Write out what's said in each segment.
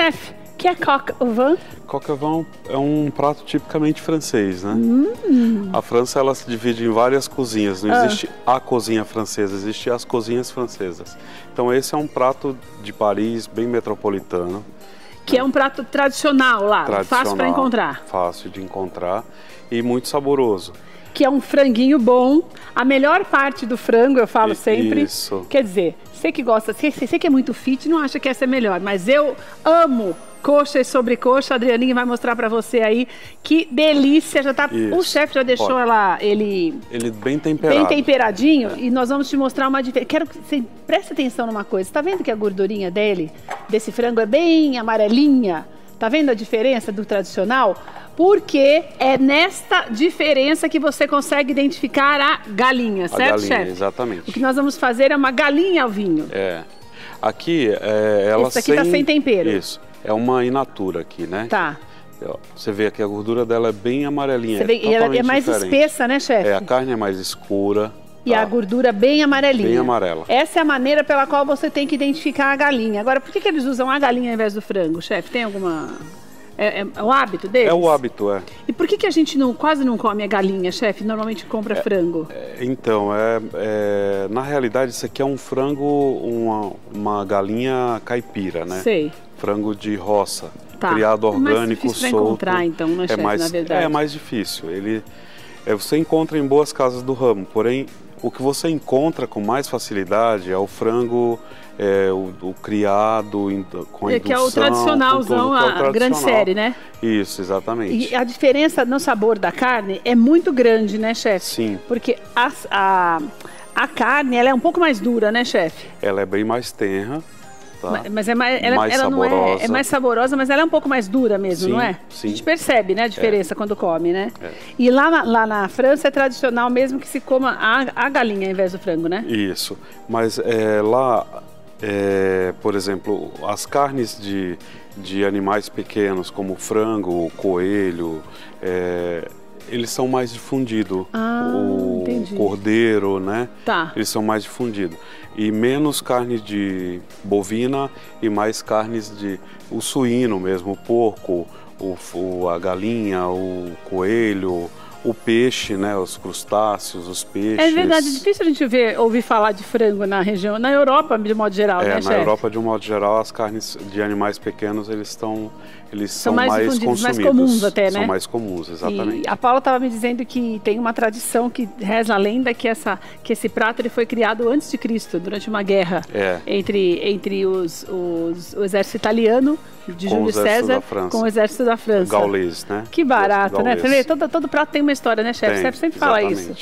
Chefe, que é coq au vin? Coq au vin é um prato tipicamente francês, né? Hum. A França ela se divide em várias cozinhas. Não ah. existe a cozinha francesa, existe as cozinhas francesas. Então esse é um prato de Paris bem metropolitano. Que é um prato tradicional lá, tradicional, fácil para encontrar. Fácil de encontrar e muito saboroso. Que é um franguinho bom. A melhor parte do frango, eu falo sempre. Isso. Quer dizer, você que gosta, você, você que é muito fit, não acha que essa é melhor, mas eu amo coxa e sobrecoxa. A Adrianinha vai mostrar para você aí que delícia. Já tá, Isso. o chefe já deixou Pode. ela ele ele bem temperado. Bem temperadinho é. e nós vamos te mostrar uma diferença. Quero que você preste atenção numa coisa. Está vendo que a gordurinha dele desse frango é bem amarelinha? Tá vendo a diferença do tradicional? Porque é nesta diferença que você consegue identificar a galinha, certo, chefe? Exatamente. O que nós vamos fazer é uma galinha ao vinho. É. Aqui, é, ela Esse aqui tá sem... tá sem tempero. Isso. É uma inatura aqui, né? Tá. Você vê que a gordura dela é bem amarelinha. Você vê, é e ela é mais diferente. espessa, né, chefe? É, a carne é mais escura. E tá? a gordura bem amarelinha. Bem amarela. Essa é a maneira pela qual você tem que identificar a galinha. Agora, por que, que eles usam a galinha ao invés do frango, chefe? Tem alguma... É, é, é, o hábito deles? É o hábito, é. E por que, que a gente não, quase não come a galinha, chefe? Normalmente compra é, frango. É, então, é, é, na realidade, isso aqui é um frango, uma, uma galinha caipira, né? Sei. Frango de roça, tá. criado orgânico, é mais solto. encontrar, então, né, chefe, mais, na verdade? É mais difícil. Ele, você encontra em boas casas do ramo, porém, o que você encontra com mais facilidade é o frango é, o, o, criado com a indução, Que é o tradicionalzão, é o tradicional. a grande série, né? Isso, exatamente. E a diferença no sabor da carne é muito grande, né, chefe? Sim. Porque a, a, a carne, ela é um pouco mais dura, né, chefe? Ela é bem mais tenra. Tá? Mas é mais, ela, mais ela é, é mais saborosa, mas ela é um pouco mais dura mesmo, sim, não é? Sim. A gente percebe, né, a diferença é. quando come, né? É. E lá na, lá na França é tradicional mesmo que se coma a, a galinha ao invés do frango, né? Isso. Mas é, lá é, por exemplo, as carnes de, de animais pequenos, como frango, coelho, é, eles são mais difundidos. Ah, o entendi. cordeiro, né? Tá. Eles são mais difundidos. E menos carne de bovina e mais carnes de o suíno mesmo, o porco, o, o a galinha, o coelho, o peixe, né, os crustáceos, os peixes. É verdade, é difícil a gente ver, ouvir falar de frango na região, na Europa de modo geral, é, né, na chefe? Europa de um modo geral as carnes de animais pequenos eles estão eles são, são mais, mais consumidos, mais comuns até, né? São mais comuns, exatamente. E a Paula estava me dizendo que tem uma tradição que reza a lenda que essa que esse prato ele foi criado antes de Cristo, durante uma guerra é. entre entre os, os o exército italiano de com Júlio César com o exército da França. Gaulês, né? Que barato, né? Você vê, todo, todo prato tem uma história, né, chefe? Você sempre fala isso.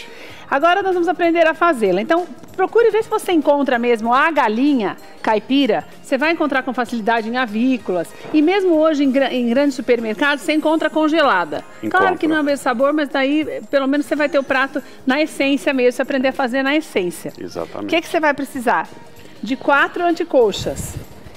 Agora nós vamos aprender a fazê-la. Então, procure ver se você encontra mesmo a galinha caipira. Você vai encontrar com facilidade em avícolas. E mesmo hoje em, em grandes supermercados, você encontra congelada. Encontra. Claro que não é o mesmo sabor, mas daí pelo menos você vai ter o prato na essência mesmo, você aprender a fazer na essência. Exatamente. O que, que você vai precisar? De quatro anticoxas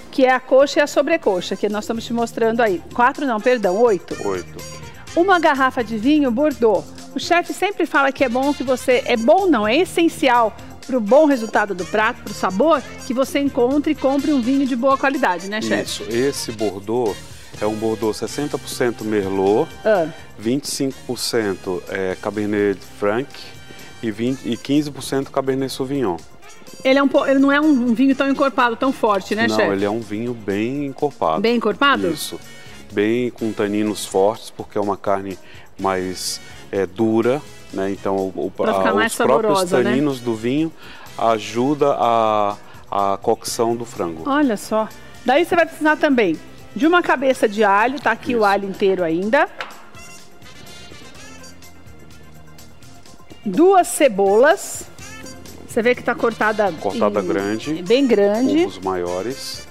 que é a coxa e a sobrecoxa, que nós estamos te mostrando aí. Quatro não, perdão, oito. Oito. Uma garrafa de vinho Bordeaux. O chefe sempre fala que é bom que você. É bom, não, é essencial para o bom resultado do prato, para o sabor, que você encontre e compre um vinho de boa qualidade, né, chefe? Isso. Esse Bordeaux é um Bordeaux 60% Merlot, ah. 25% é Cabernet Franc e, 20, e 15% Cabernet Sauvignon. Ele, é um, ele não é um vinho tão encorpado, tão forte, né, chefe? Não, ele é um vinho bem encorpado. Bem encorpado? Isso. Bem com taninos fortes, porque é uma carne mais é, dura, né? Então o, a, os próprios né? taninos né? do vinho ajuda a, a cocção do frango. Olha só. Daí você vai precisar também de uma cabeça de alho, tá aqui Isso. o alho inteiro ainda. Duas cebolas. Você vê que está cortada. Cortada em, grande. Bem grande. Os maiores.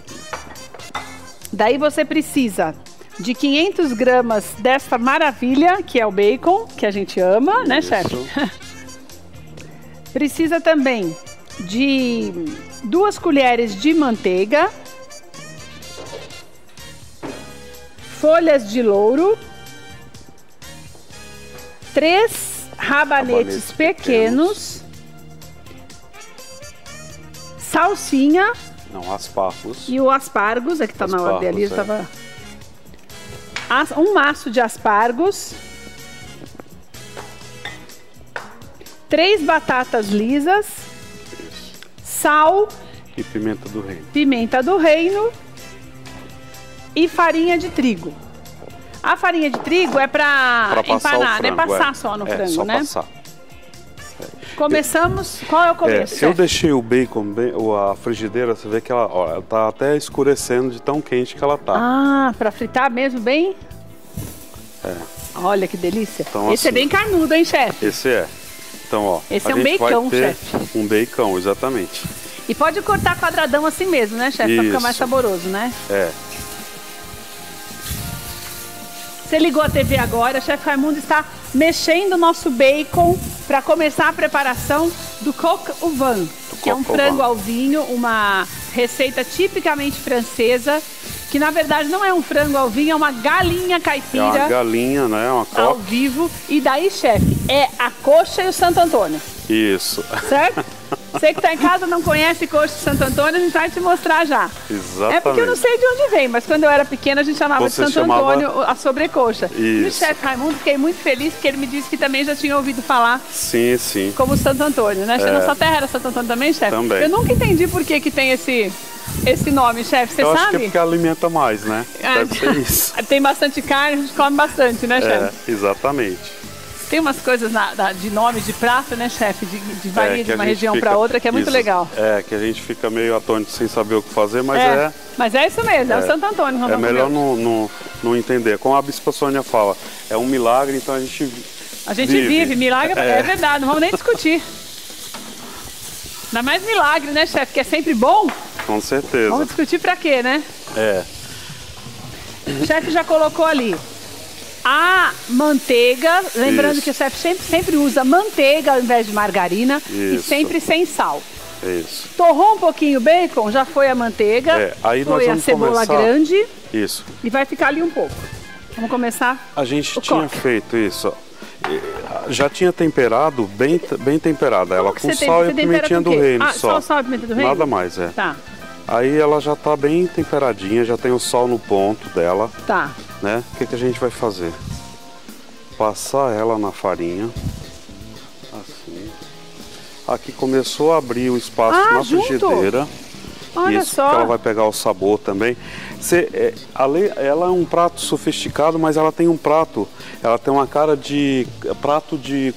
Daí você precisa de 500 gramas desta maravilha, que é o bacon, que a gente ama, né, Isso. né, chefe? Precisa também de duas colheres de manteiga, folhas de louro, três rabanetes, rabanetes pequenos, pequenos, salsinha Não, aspargos. E o aspargos, aqui tá na ordem ali, Aspargos, é. estava... Um maço de aspargos. Três batatas lisas. Isso. Sal, E pimenta do reino. pimenta do reino e farinha de trigo. A farinha de trigo é passar empanar, né? Passar é. só no é, frango, só né? passar. Começamos. Qual é o É, começo? eu deixei o bacon, bem, a frigideira, você vê que ela, ó, ela tá até escurecendo de tão quente que ela tá. Ah, pra fritar mesmo bem? É. Olha que delícia. Então, Esse é assim- bem carnudo, hein, chefe? Esse é. Então, ó. Esse é um bacon, chefe. Um bacon, exatamente. E pode cortar quadradão assim mesmo, né, chefe? Pra ficar mais saboroso, né? É. Você ligou a TV agora, chefe Raimundo está mexendo o nosso bacon para começar a preparação do coq au vin, que é um frango ao vinho, uma receita tipicamente francesa, que na verdade não é um frango ao vinho, é uma galinha É uma caipira galinha, né? Uma ao coca. vivo. E daí, chefe, é a coxa e o Santo Antônio, Isso. certo? Você que está em casa não conhece coxa e Santo Antônio, a gente vai te mostrar já. Exatamente. É porque eu não sei de onde vem, mas quando eu era pequena a gente chamava Você de Santo chamava- Antônio a sobrecoxa. E o Isso. chefe Raimundo, fiquei muito feliz porque ele me disse que também já tinha ouvido falar Sim, sim. como Santo Antônio, né? É. Na sua terra era Santo Antônio também, chefe? Também. Eu nunca entendi por que, que tem esse, esse nome, chefe. Você eu acho que é sabe? porque alimenta mais, né? Ah, Deve ser isso. Tem bastante carne, a gente come bastante, né, É, chefe? exatamente. Tem umas coisas na- da- de nome de prato, né, chefe? De, de É, varia que de uma região para outra, que é muito isso, legal. É, que a gente fica meio atônito sem saber o que fazer, mas é, é, mas é isso mesmo, é, o Santo Antônio. é melhor não, não, não entender. Como a Bispa Sônia fala, é um milagre, então a gente A gente vive, vive. milagre é. É. verdade, não vamos nem discutir. Ainda mais milagre, né, chefe? Que é sempre bom. Com certeza. Vamos discutir pra quê, né? É, O chefe já colocou ali a manteiga. Lembrando Isso. que o chefe sempre, sempre usa manteiga ao invés de margarina e Isso. sempre sem sal. isso. Torrou um pouquinho o bacon, já foi a manteiga, É, aí nós foi a cebola começar- grande Isso. e vai ficar ali um pouco. Vamos começar? A gente O tinha coque. feito isso. E, Já tinha temperado, bem, bem temperada ela, com tem- sal você e pimentinha do reino Ah, só. só sal e pimenta do reino? Nada mais, é. Tá, Aí ela já tá bem temperadinha, já tem o sal no ponto dela, tá. Né? O que, que a gente vai fazer? Passar ela na farinha. Assim. Aqui começou a abrir o espaço Ah, na junto? frigideira. Olha Isso, só. ela vai pegar o sabor também. Cê, é, ela é um prato sofisticado, mas ela tem um prato, ela tem uma cara de prato de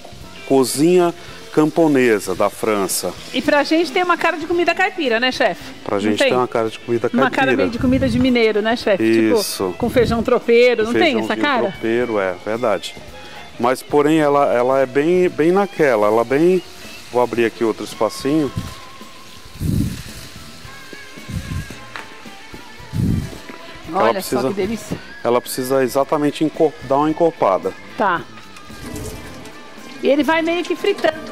cozinha camponesa da França. E pra gente tem uma cara de comida caipira, né, chefe? Pra gente tem? tem uma cara de comida caipira. Uma cara meio de comida de mineiro, né, chefe? Isso. Tipo, com feijão tropeiro, não tem essa cara? tropeiro, é verdade. Mas porém ela, ela é bem, bem naquela, ela bem. Vou abrir aqui outro espacinho. Olha só precisa- que delícia. Ela precisa exatamente encor- dar uma encorpada. Tá. E ele vai meio que fritando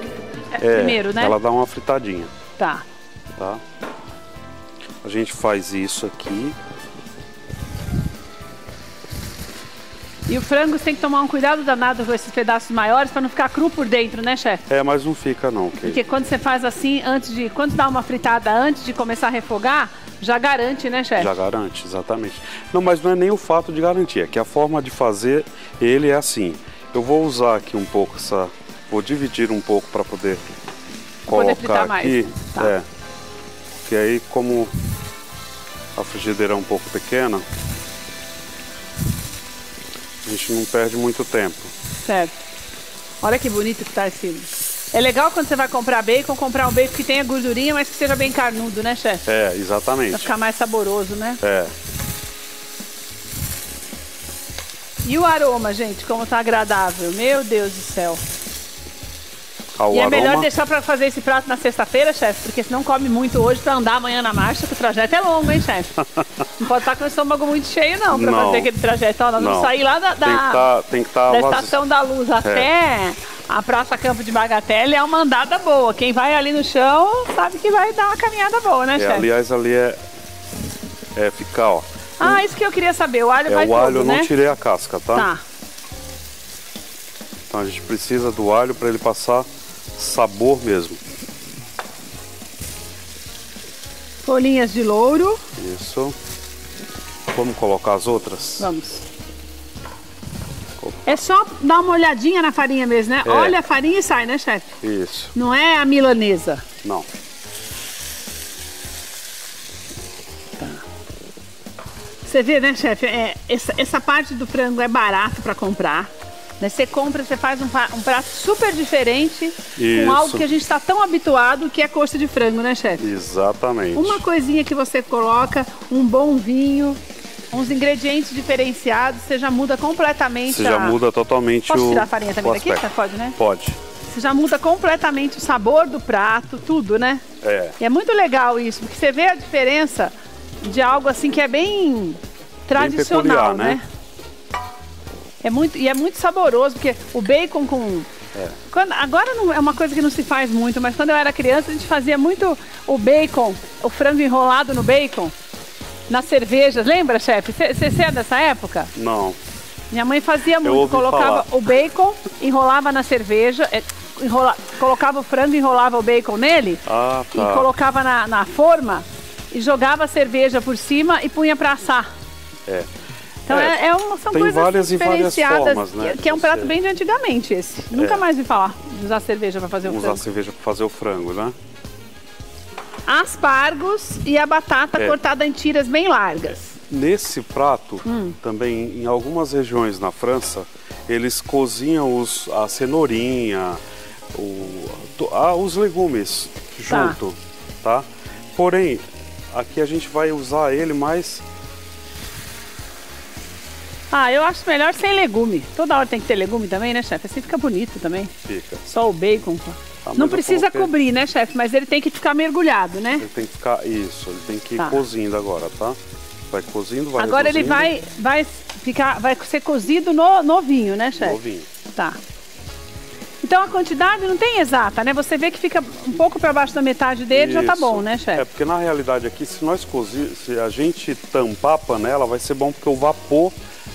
é, primeiro, né? Ela dá uma fritadinha, Tá. tá? A gente faz isso aqui. E o frango você tem que tomar um cuidado danado com esses pedaços maiores para não ficar cru por dentro, né, chefe? É, mas não fica não. Kay. Porque quando você faz assim, antes de. Quando dá uma fritada antes de começar a refogar, já garante, né, chefe? Já garante, exatamente. Não, mas não é nem o fato de garantir, é que a forma de fazer ele é assim. Eu vou usar aqui um pouco essa. Vou dividir um pouco para poder poder colocar mais. aqui. Tá. É. Porque aí como a frigideira é um pouco pequena, a gente não perde muito tempo. Certo. Olha que bonito que tá esse. É legal quando você vai comprar bacon, comprar um bacon que tenha gordurinha, mas que seja bem carnudo, né, chefe? É, Pra exatamente. ficar mais saboroso, né? É. E o aroma, gente, como tá agradável. Meu Deus do céu. Ao e é aroma, melhor deixar pra fazer esse prato na sexta-feira, chefe, porque senão come muito hoje pra andar amanhã na marcha, que o trajeto é longo, hein, chefe? Não pode estar com o estômago muito cheio, não, Não. fazer aquele trajeto. Ó, nós vamos Não. sair lá da, da, tem que estar tem que tá da. Estação da Luz até a Praça Campo de Bagatelle é uma andada boa. Quem vai ali no chão sabe que vai dar uma caminhada boa, né, É, chefe? aliás, ali é. É ficar, ó. Ah, isso que eu queria saber. O alho É vai o alho, todo, eu né? não tirei a casca, tá? Tá. Então a gente precisa do alho para ele passar sabor mesmo. Folhinhas de louro. Isso. Vamos colocar as outras? Vamos. É só dar uma olhadinha na farinha mesmo, né? É. Olha a farinha e sai, né, chefe? Isso. Não é a milanesa. Não. Você vê, né, chefe? É, essa, essa parte do frango é barato para comprar. Né? Você compra, você faz um, um prato super diferente Isso. com algo que a gente está tão habituado que é coxa de frango, né, chefe? Exatamente. Uma coisinha que você coloca, um bom vinho, uns ingredientes diferenciados, você já muda completamente Você já a- muda totalmente Posso o. tirar a farinha também daqui? aspecto. Pode, né? Pode. Você já muda completamente o sabor do prato, tudo, né? É. E é muito legal isso, porque você vê a diferença de algo assim que é bem tradicional, peculiar, né? né? É muito, e é muito saboroso, porque o bacon com. É. Quando, agora não é uma coisa que não se faz muito, mas quando eu era criança a gente fazia muito o bacon, o frango enrolado no bacon, nas cervejas. Lembra, chefe? Você é dessa época? Não. Minha mãe fazia muito, colocava falar. o bacon, enrolava na cerveja, é, enrola- colocava o frango, enrolava o bacon nele Ah, e tá. colocava na, na forma e jogava a cerveja por cima e punha para assar. É. Então É, é, é uma, são tem coisas várias e várias diferenciadas, formas, né, que, que é um prato bem de antigamente esse. Nunca É. mais vi falar de usar cerveja para fazer o Usar frango. cerveja para fazer o frango, né? Aspargos e a batata É. cortada em tiras bem largas. Nesse prato, Hum. também em algumas regiões na França, eles cozinham os, a cenourinha, o, ah, os legumes Tá. junto, tá? Porém, aqui a gente vai usar ele mais Ah, eu acho melhor sem legume. Toda hora tem que ter legume também, né, chefe? Assim fica bonito também. fica. Só o bacon. mas Não precisa coloquei- cobrir, né, chefe? Mas ele tem que ficar mergulhado, né? Ele tem que ficar isso, ele tem que ir Tá. cozindo agora, tá? Vai cozindo, vai Agora ele vai, vai ficar, vai ser cozido no, no vinho, né, chefe? novinho. Tá. Então a quantidade não tem exata, né? Você vê que fica um pouco para baixo da metade dele, já tá Isso. bom, né, É chefe? porque na realidade aqui, se nós cozir, se a gente tampar a panela, vai ser bom porque o vapor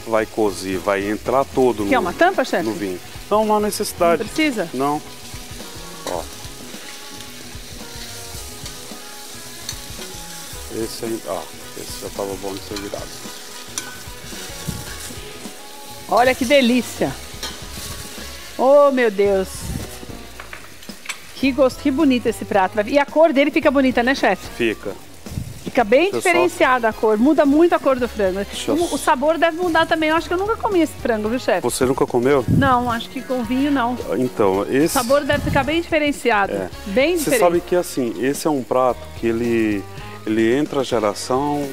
vai cozir, vai entrar todo no, Quer uma tampa, chefe? no vinho. Não, não há Não necessidade. precisa? Não. Ó. Esse aí, ah, esse já tava bom de ser virado. Olha que delícia. Oh, meu Deus. Que gosto, que bonito esse prato. E a cor dele fica bonita, né, chefe? Fica. Fica bem só- diferenciada a cor. Muda muito a cor do frango. Eu- O, sabor deve mudar também. Eu acho que eu nunca comi esse frango, viu, chefe? Você nunca comeu? Não, acho que com vinho não. Então, esse. O sabor deve ficar bem diferenciado. É. Bem Você diferente. sabe que assim, esse é um prato que ele, ele entra geração,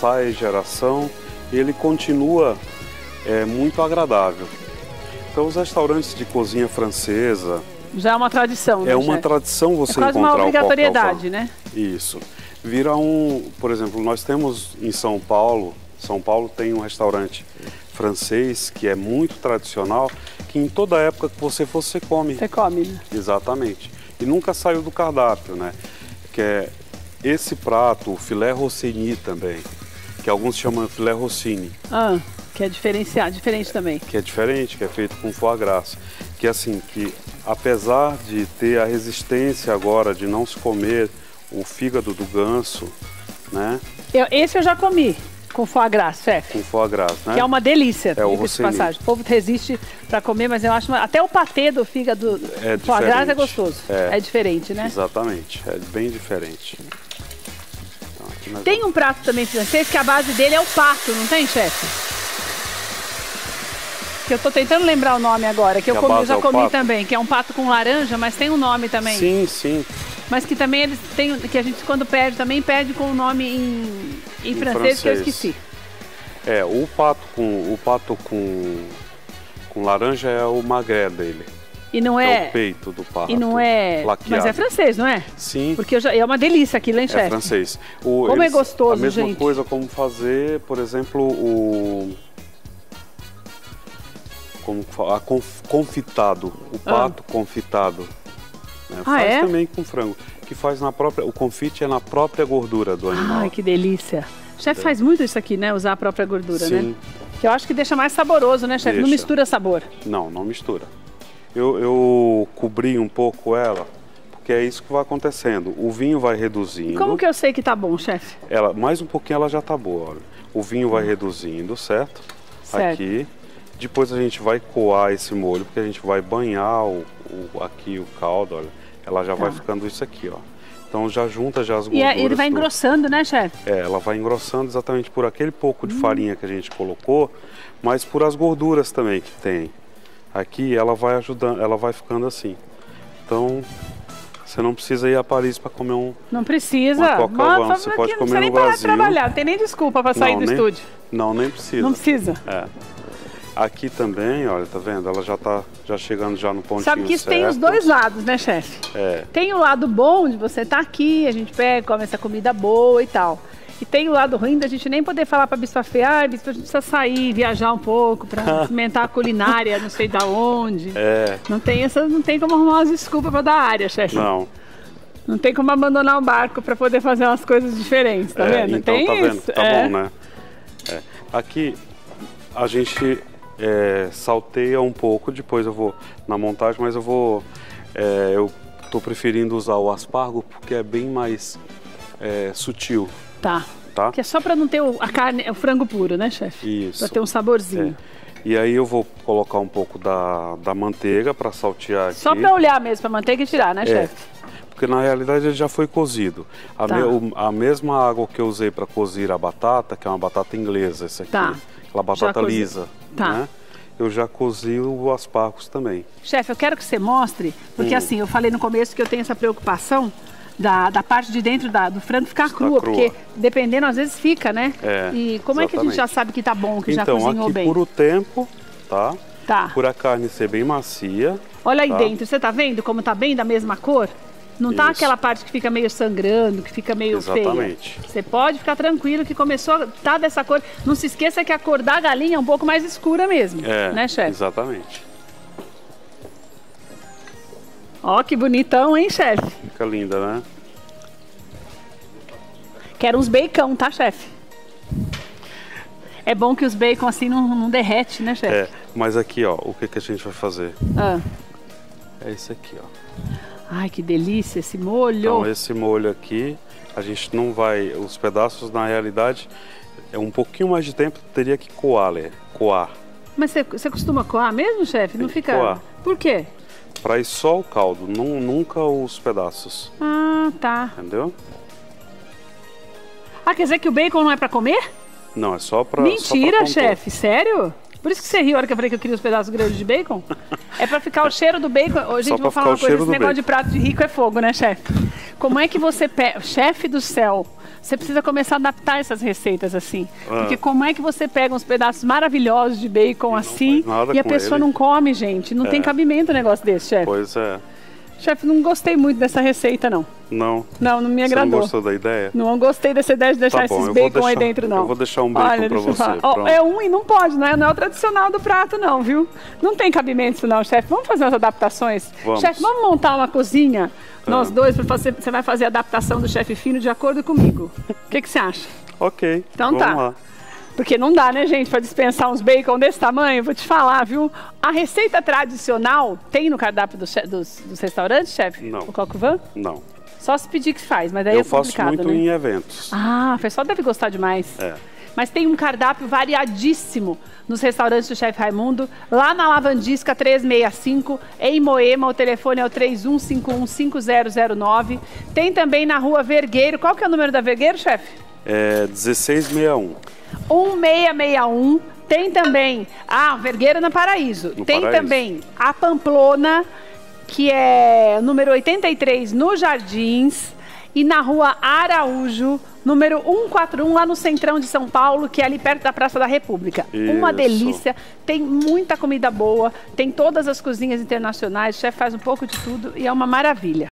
sai geração e ele continua é, muito agradável. Então os restaurantes de cozinha francesa Já é uma tradição, né, é uma chefe? tradição você É quase encontrar uma obrigatoriedade, né? Isso. Vira um, por exemplo, nós temos em São Paulo, São Paulo tem um restaurante francês que é muito tradicional, que em toda época que você for, você come. Você come, né? Exatamente. E nunca saiu do cardápio, né? Que é esse prato, o filé rossini também, que alguns chamam filé rossini, Ah, que é diferenciado, diferente também. que é diferente, que é feito com foie gras. Que assim, que apesar de ter a resistência agora de não se comer o fígado do ganso, né? Eu- esse eu já comi com foie gras, chefe. Com foie gras, né? Que é uma delícia, É o de passagem. O povo resiste para comer, mas eu acho... uma- Até o patê do fígado É foie gras é gostoso. É. É, diferente, né? Exatamente, é bem diferente. Então, Tem um prato também francês que a base dele é o pato, não tem, chefe? Que eu tô tentando lembrar o nome agora, que eu Que a comi, já é comi pato? também, que é um pato com laranja, mas tem um nome também. Sim, sim. Mas que também eles têm, que a gente quando pede também pede com o nome em, em, Em francês, que eu francês. esqueci. É, o pato com o pato com, com laranja é o magré dele. E não É, é, o peito do pato. e não é, laqueado. mas é francês, não é? Sim, Porque eu já, é uma delícia aquilo, hein, é francês. O, Como é gostoso, A mesma gente. coisa como fazer, por exemplo, o como? A conf- confitado, o pato confitado. Né? Ah, Faz é? também com frango, que faz na própria, o confite é na própria gordura do animal. Ai, que delícia. O chefe faz muito isso aqui, né? Usar a própria gordura, Sim. né? Que eu acho que deixa mais saboroso, né, chefe? Não mistura sabor. Não, não mistura. Eu, eu cobri um pouco ela, porque é isso que vai acontecendo. O vinho vai reduzindo. Como que eu sei que tá bom, chefe? Ela, mais um pouquinho ela já tá boa, olha. O vinho vai reduzindo, certo? Certo. Aqui. Depois a gente vai coar esse molho, porque a gente vai banhar o, o- aqui o caldo, olha. Ela já vai ficando isso aqui, ó. Então já junta já as E gorduras. é- ele vai tudo. engrossando, né, chefe? É, ela vai engrossando exatamente por aquele pouco Hum. de farinha que a gente colocou, mas por as gorduras também que tem. Aqui ela vai ajudando, ela vai ficando assim. Então você não precisa ir a Paris para comer um. Não precisa. Uma Coca Mas, você pode não comer precisa nem no parar de Brasil. trabalhar, não tem nem desculpa para sair Não, do nem- estúdio. Não, nem precisa. Não precisa. É. Aqui também, olha, tá vendo? Ela já tá já chegando já no pontinho Sabe que isso tem os certo. dois lados, né, chefe? É. Tem o lado bom de você estar aqui, a gente pega, come essa comida boa e tal. E tem o lado ruim da gente nem poder falar pra Bispa Fê, ah, Bispa, a gente precisa sair, viajar um pouco pra experimentar a culinária, não sei da onde. É. Não tem essa, não tem como arrumar umas desculpas pra dar área, chefe. Não. Não tem como abandonar o barco pra poder fazer umas coisas diferentes, tá É, vendo? então tem tá vendo? isso. Tá é. bom, né? É. Aqui a gente é, salteia um pouco, depois eu vou na montagem, mas eu vou. é, eu tô preferindo usar o aspargo porque é bem mais é, sutil, Tá. tá? Que é só pra não ter o, a carne, o frango puro, né, chefe? Isso. Pra ter um saborzinho. É. E aí eu vou colocar um pouco da, da manteiga para saltear aqui. Só pra olhar mesmo, pra manteiga e tirar, né, É, chefe? porque na realidade ele já foi cozido. A, Tá. me- a mesma água que eu usei para cozir a batata, que é uma batata inglesa, essa aqui, Tá. Aquela batata lisa, Tá. né? Eu já cozi o aspargos também. Chefe, eu quero que você mostre, porque Hum. assim, eu falei no começo que eu tenho essa preocupação da, da parte de dentro da- do frango ficar crua, crua. porque dependendo, às vezes fica, né? É, e como é que a gente já exatamente. sabe que tá bom, que já então, cozinhou aqui bem? por o tempo, tá? Tá. Por a carne ser bem macia. Olha aí tá? dentro, você tá vendo como tá bem da mesma cor? Não tá Isso. aquela parte que fica meio sangrando, que fica meio Exatamente. feia. Você pode ficar tranquilo que começou, tá dessa cor. Não se esqueça que a cor da galinha é um pouco mais escura mesmo, É, né, chefe? exatamente. Ó, que bonitão, hein, chefe? Fica linda, né? Quero uns bacon, tá, chefe? É bom que os bacon assim não, não derrete, né, chefe? É, mas aqui, ó, o que, que a gente vai fazer? Ah. É esse aqui, ó. Ai, que delícia esse molho. Então esse molho aqui, a gente não vai. Os pedaços, na realidade, é um pouquinho mais de tempo, teria que coar, Lê. Coar. Mas você, você costuma coar mesmo, chefe? Não fica. coar. Por quê? Pra ir só o caldo, nu- nunca os pedaços. Ah, tá. Entendeu? Ah, quer dizer que o bacon não é pra comer? Não, é só pra. Mentira, chefe. Sério? Por isso que você riu a hora que eu falei que eu queria os pedaços grandes de bacon? É pra ficar o cheiro do bacon. Ô, gente, vou falar uma coisa: esse negócio de bacon. prato de rico é fogo, né, chefe? Como é que você pega. Chefe do céu, você precisa começar a adaptar essas receitas assim. Ah. Porque como é que você pega uns pedaços maravilhosos de bacon assim faz nada e a pessoa ele. não come, gente? Não tem É. cabimento um negócio desse, chefe. Pois é. Chefe, não gostei muito dessa receita, não. Não. Não, não me Você não agradou. gostou da ideia? Não gostei dessa ideia de deixar Tá bom, esses bacon aí deixar- dentro, não. eu vou deixar um bacon Olha, pra você, pronto. é um e não pode, não é, não é o tradicional do prato, não, viu? Não tem cabimento isso, não, chefe. Vamos fazer umas adaptações? Vamos. Chefe, vamos montar uma cozinha, nós dois, pra fazer, você vai fazer a adaptação do chefe fino de acordo comigo. O que, que você acha? Ok. Então tá. lá. Porque não dá, né, gente, pra dispensar uns bacon desse tamanho. Vou te falar, viu? A receita tradicional tem no cardápio dos, che- dos- dos restaurantes, chefe? Não. O Coco Van? Não. Só se pedir que faz, mas aí é eu faço complicado, muito né? em eventos. Ah, o pessoal deve gostar demais. É. Mas tem um cardápio variadíssimo nos restaurantes do Chefe Raimundo, lá na Lavandisca 365, em Moema, o telefone é o 31515009. Tem também na Rua Vergueiro. Qual que é o número da Vergueiro, chefe? É 1661. 1661. Tem também a Vergueira na Paraíso. No Tem Paraíso. também a Pamplona, que é número 83 no Jardins. E na rua Araújo, número 141, lá no centrão de São Paulo, que é ali perto da Praça da República. Uma Isso. delícia, tem muita comida boa, tem todas as cozinhas internacionais, o chefe faz um pouco de tudo e é uma maravilha.